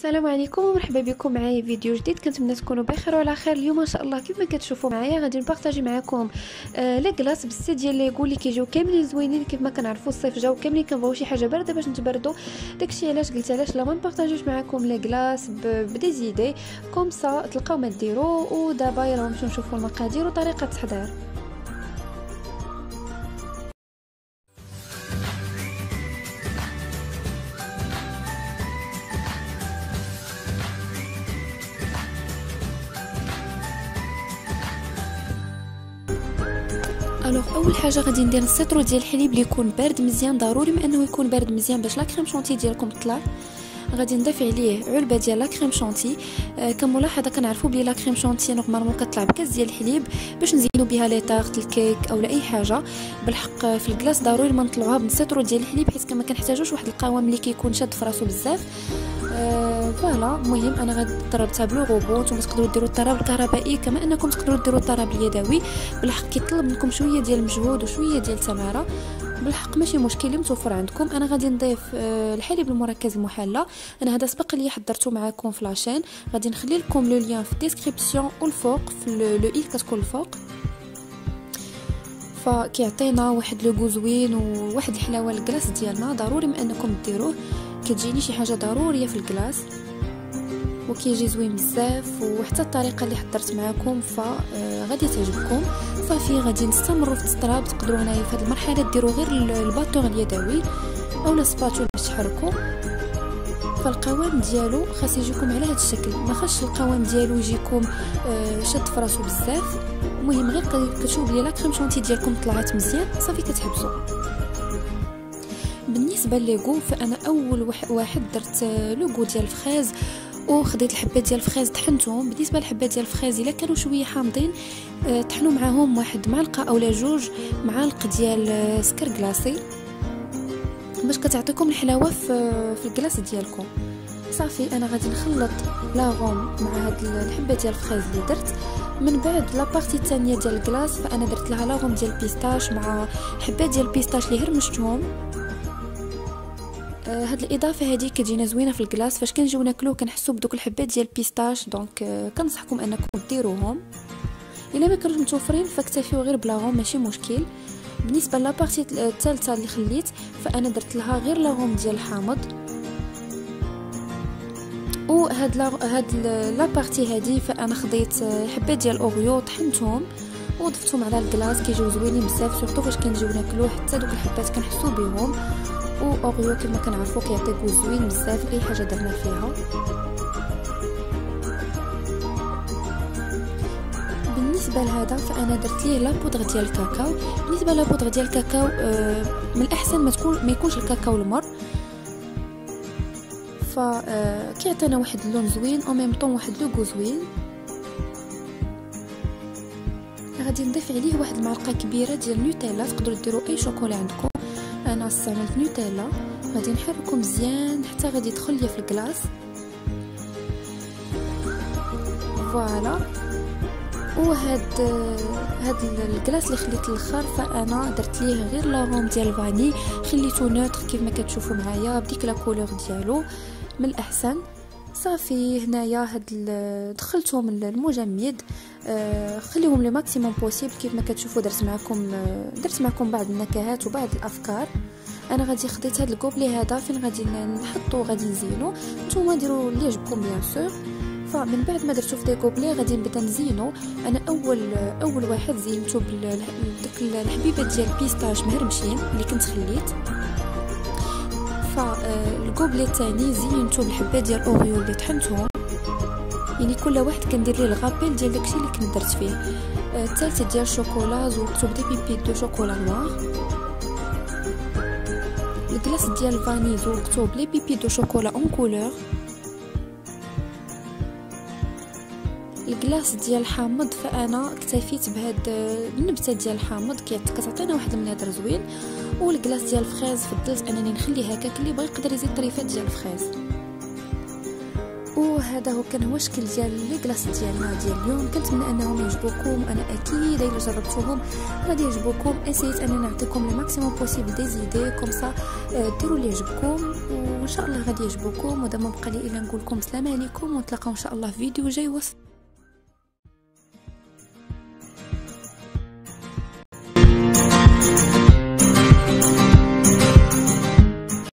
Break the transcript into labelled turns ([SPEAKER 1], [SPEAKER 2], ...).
[SPEAKER 1] السلام عليكم ومرحبا بكم معايا فيديو جديد. كنتمنى تكونوا بخير وعلى خير. اليوم إن شاء الله كيف ما كتشوفوا معايا غادي نبارطاجي معكم آه la glace بزاف ديال les goûts اللي كيجيو كاملين زوينين. كيف ما كنعرفوا الصيف جاو كاملين كنبغيو شي حاجة باردة باش نتبردوا. داكشي علاش قلت علاش لا ما نبارطاجيوش معكم la glace ب des idées. comme ça تلقاو ما ديروا ودابا يلا نمشيو نشوفوا المقادير وطريقة التحضير Alors أول حاجة غادي ندير السيترو ديال الحليب اللي يكون بارد مزيان ضروري ما انه يكون بارد مزيان باش la crème chantilly ديالكم تطلع. غادي نضيف عليه علبة ديال la crème chantilly آه كملاحظة كنعرفوا بلي la crème chantilly normalement كطلع بكاس ديال الحليب باش نزينوا بها les tartes الكيك أو اي حاجة. بالحق في ال glace ضروري ما نطلعوها بالسيترو ديال الحليب حيت كما كنحتاجوش واحد القوام اللي كيكون شاد في راسو بزاف. Voilà. المهم أنا غادي ضربتها ب le robot نتوما تقدروا ديروا الطراب الكهربائي كما أنكم تقدروا ديروا الطراب اليدوي. بالحق كيطلب منكم شوية ديال المجهود وشوية ديال التمارة. بالحق ماشي مشكل متوفر عندكم. أنا غادي نضيف آه الحليب المركز المحلى. أنا هذا سبق لي حضرته معكم في la chaîne. غادي نخلي لكم le lien في ال description والفوق في le i كتكون الفوق. فكيعطينا واحد لو زوين وواحد الحلاوة ال glace ديالنا. ضروري ما أنكم ديروه. كتجيني شي حاجة ضرورية في ال glace وكيجي زوين بزاف وحتى الطريقة اللي حضرت معكم فغادي تعجبكم. صافي غادي نستمروا في التطراب. تقدروا هنايا في هذه المرحلة ديروا غير ال batteur اليدوي اولا spatule باش تحركوا. فالقوام ديالو خاص يجيكم على هذا الشكل. ما خاصش القوام ديالو يجيكم شد في راسو بزاف. المهم غير كتشوفوا بلي la crème chantilly ديالكم طلعت مزيان. صافي كتحبسوا. بالنسبة ل les goûts فانا أول واحد درت le goût ديال ال fraise وخديت الحبات ديال ال fraise طحنتهم. بالنسبة للحبات ديال ال fraise إلا كانوا شوية حامضين طحنوا معاهم واحد معلقة اولا جوج معالق ديال سكر glacé باش كتعطيكم الحلاوة في في ال glace ديالكم. صافي أنا غادي نخلط l'arôme مع هاد الحبة ديال ال fraise اللي درت. من بعد la partie الثانية ديال ال glace فأنا درت لها l'arôme ديال ال pistache مع حبات ديال ال pistache اللي هرمشتهم آه هاد الإضافة هذه كتجينا زوينة في ال glace فاش كنجيو ناكلو كنحسو بدوك الحبات ديال ال pistache. donc آه كنصحكم أنكم ديروهم. إلا ما كانوش متوفرين فاكتفيو غير ب l'arôme ماشي مشكل. بالنسبة la partie الثالثه اللي خليت فأنا درت لها غير l'arôme ديال الحامض. وهاد la هاد la partie هادي فأنا خديت حبات ديال الاوريو طحنتهم. وضفتهم على ال glace كيجيو زوينين بزاف surtout فاش كنجيو ناكلو حتى دوك الحبات كنحسو بهم. واوريو كما كنعرفوا كيعطي goût زوين بزاف أي حاجة درنا فيها. بالنسبة لهذا فأنا درت ليه la poudre ديال الكاكاو. بالنسبة la poudre ديال الكاكاو آه من الأحسن ما تكون ما يكونش الكاكاو المر. آه كيعطينا واحد اللون زوين en même temps واحد le goût زوين. غادي نضيف عليه واحد المعلقه كبيرة ديال نوتيلا. تقدروا ديروا أي شوكولا عندكم. أنا استعملت نوتيلا. غادي نحركو مزيان حتى غادي يدخل ليا في ال glace voilà. وهاد هاد ال glace اللي خليت الآخر فأنا درت ليه غير l'arôme ديال ال vanille خليته neutre كيف ما كتشوفوا معايا بديك la couleur ديالو. من الأحسن. صافي هنايا هاد دخلتهم المجمد. خليهم le maximum possible كيف ما كتشوفوا درت معكم آه درت معكم بعض النكهات وبعض الأفكار. أنا غادي خديت هاد ال gobelet هذا فين غادي نحطو غادي نزينو. نتوما ديروا اللي يعجبكم bien sûr فمن بعد ما درتو في des gobelets غادي نبدا نزينو. أنا أول أول واحد زينتو بدك الحبيبات ديال ال pistache مهرمشين اللي كنت خليت. فال gobelet الثاني زينتو بالحبات ديال اوريو اللي طحنتهم. يعني كل واحد كندير ليه ال rappel ديال داكشي اللي كنت درت فيه. الثالثه ديال الشوكولا زوقتو ب des pépites de chocolat noir. ال glace ديال ال vanille زوقتو ب les pépites de chocolat en couleur. ال glace ديال الحامض فأنا اكتفيت بهاد النبتة ديال الحامض كتعطينا واحد المنظر زوين. وال glace ديال ال fraise فضلت أنني نخليه هكاك اللي بغى يقدر يزيد طريفات ديال ال fraise وهذا هو كان هو الشكل ديال les glaces ديالنا ديال اليوم. كنتمنى أنهم يعجبوكم. أنا أكيد إلا جربتوهم غادي يعجبوكم. essay يت أنني نعطيكم le maximum possible des idées comme ça ديروا اللي يعجبكم وإن شاء الله غادي يعجبوكم. ودابا بقى لي إلا نقول لكم السلام عليكم. ونتلاقاو إن شاء الله في فيديو جاي. وصف